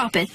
Drop it.